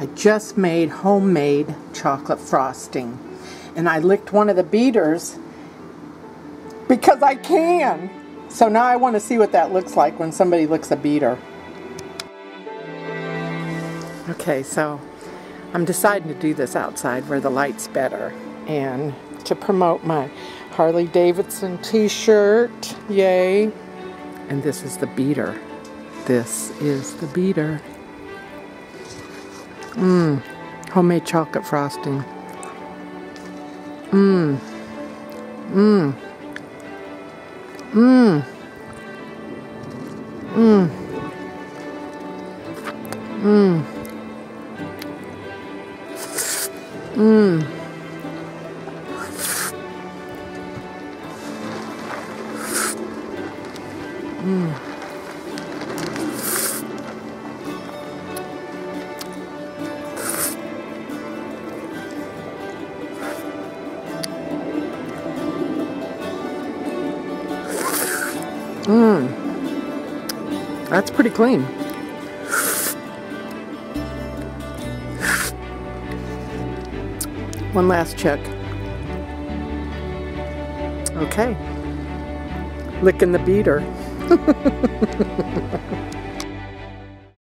I just made homemade chocolate frosting. And I licked one of the beaters because I can. So now I want to see what that looks like when somebody licks a beater. Okay, so I'm deciding to do this outside where the light's better. And to promote my Harley Davidson t-shirt, yay. And this is the beater. This is the beater. Mmm, homemade chocolate frosting. Mmm, mmm, mmm, mmm, mmm, mmm. Mmm. Mmm. That's pretty clean. One last check. Okay. Licking the beater.